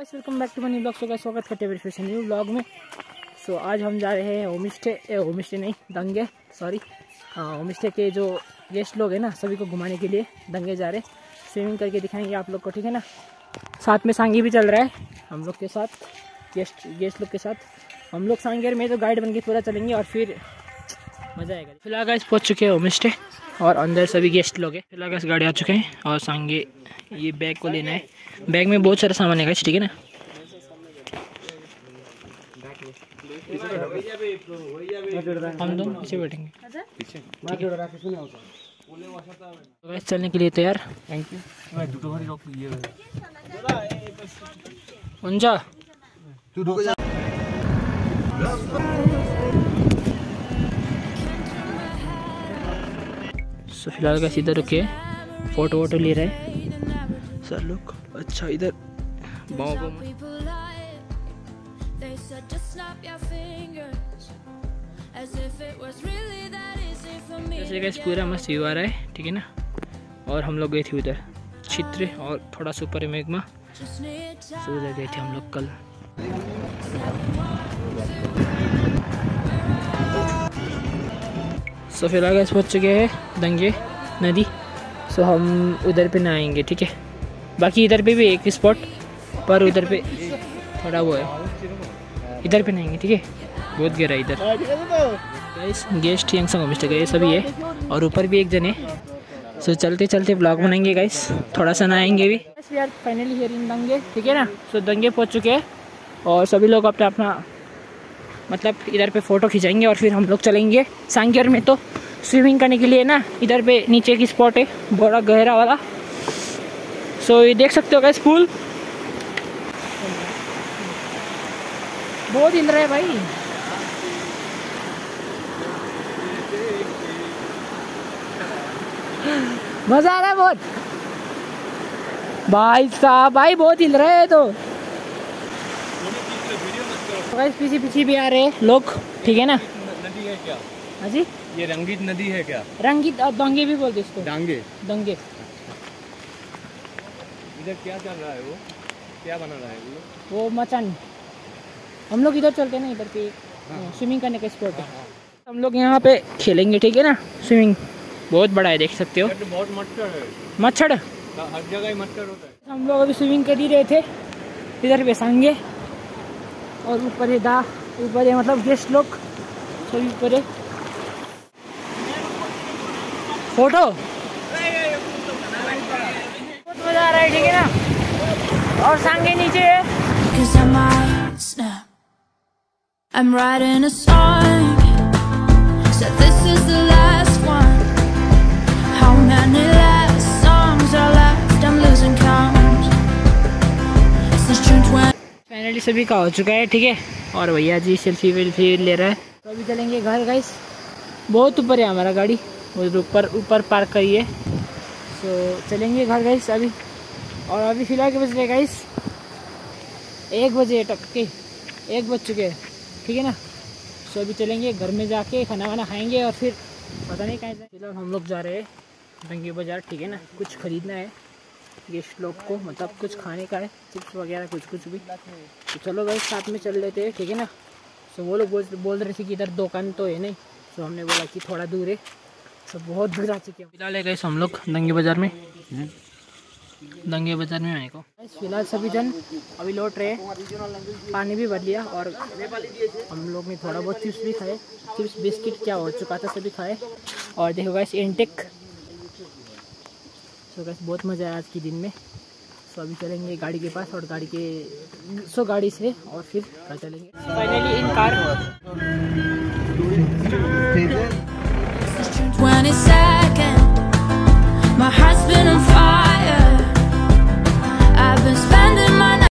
Guys welcome back to money blog सो का स्वागत करते हैं फिर से न्यू ब्लॉग में। सो so, आज हम जा रहे हैं होम स्टे होम स्टे नहीं दंगे सॉरी होम स्टे के जो गेस्ट लोग हैं ना सभी को घुमाने के लिए दंगे जा रहे हैं। स्विमिंग करके दिखाएँगे आप लोग को ठीक है ना? साथ में सांगी भी चल रहा है हम लोग के साथ गेस्ट गेस्ट लोग के साथ। हम लोग सांगेर में तो गाइड बन के पूरा चलेंगे और फिर मज़ा आएगा। फ़िलहाल गाइस पहुँच चुके हैं होम स्टे और अंदर सभी गेस्ट लोग हैं। फ़िलहाल गाइस गाड़ी आ चुके हैं और सांगे ये बैग को लेना है। बैग में बहुत सारा सामान है गाइस ठीक है ना? हम दोनों पीछे बैठेंगे। गाइस चलने के लिए तैयार। थैंक यू उनजा। सो फ़िलहाल का इधर रुके फ़ोटो वोटो ले रहे हैं। सर लोग अच्छा इधर। जैसे गैस पूरा मस्त व्यू आ रहा है ठीक है ना? और हम लोग गए थे उधर चित्र और थोड़ा सा ऊपर है मेघमा सो उधर गए थे हम लोग कल। सो फ़िलहाल गैस पहुँच चुके हैं दंगे नदी। सो हम उधर पे ना आएँगे ठीक है? बाकी इधर पे भी एक स्पॉट पर उधर पे थोड़ा वो है। इधर पे नहाएँगे ठीक है? बहुत गहरा है इधर गेस्ट यंग संग मिस्टर ये सभी है। और ऊपर भी एक जन है। सो चलते चलते ब्लॉग बनाएँगे गाइस थोड़ा सा नहाएँगे भी। We are finally here in दंगे ठीक है ना? सो दंगे पहुँच चुके हैं। और सभी लोग अपना अपना मतलब इधर पे फ़ोटो खिंचाएँगे और फिर हम लोग चलेंगे सांगियर में। तो स्विमिंग करने के लिए ना, इधर पे नीचे की स्पॉट है, बड़ा गहरा वाला। सो ये देख सकते हो गाइस पूल बहुत रहा है भाई। मज़ा आ रहा है बहुत। भाई साहब, भाई बहुत हिल रहे हैं तो। गाइस पीछे पीछे भी आ रहे हैं। लोग ठीक है ना? नदी है क्या? हाँ जी। ये रंगीत नदी है क्या? रंगीत और दंगे भी बोलते इसको। डांगे दंगे। इधर क्या चल रहा है वो? क्या बना रहा है वो? वो मचान। हम लोग इधर चलते हैं ना इधर पे स्विमिंग करने का स्पॉट है। हम लोग यहाँ पे खेलेंगे ठीक है ना? स्विमिंग। बहुत बड़ा है देख सकते हो। तो बहुत मच्छर है। मच्छर? हर जगह ही मच्छर होता है। हम लोग अभी स्विमिंग कर ही रहे थे। इधर पे सांगे। और ऊपर है दा, ऊपर है मतलब गेस्ट लोग सभी ऊपर है फ़ोटो बहुत मज़ा आ रहा है, ठीक है ना? और सांगे नीचे I'm writing a song. Said this is the last finally सभी का हो चुका है, ठीक है? और भैया जी सेल्फी वेल्फी ले रहा है। तो अभी चलेंगे घर गाइस बहुत ऊपर है हमारा गाड़ी। वो ऊपर ऊपर पार्क करी है। तो चलेंगे घर गाइस अभी। और अभी फ़िलहाल के बज रहे गाइस एक बजे टक के। एक बज चुके हैं, ठीक है ना? तो अभी चलेंगे घर में जाके खाना वाना खाएँगे और फिर पता नहीं कहाँ फ़िलहाल हम लोग जा रहे हैं दंगे बाज़ार, ठीक है ना? कुछ ख़रीदना है। गेस्ट लोग को मतलब कुछ खाने का है चिप्स वगैरह कुछ कुछ भी। तो चलो भाई साथ में चल लेते हैं ठीक है ना? तो वो लोग बोल बोल रहे थे कि इधर दुकान तो है नहीं। तो हमने बोला कि थोड़ा दूर है। तो बहुत दूर आ चुके हैं। फ़िलहाल है गए हम लोग दंगे बाज़ार में। दंगे बाज़ार में आने को। फ़िलहाल सभी जन अभी लौट रहे हैं। पानी भी भर लिया और हम लोग ने थोड़ा बहुत चिप्स भी खाए। चिप्स बिस्किट क्या हो चुका था सभी खाए। और देखो गाइस इंटेक सो गैस बहुत मज़ा आया आज के दिन में। सो अभी चलेंगे गाड़ी के पास और गाड़ी के सो गाड़ी से और फिर घर चलेंगे। Finally in car Since June 27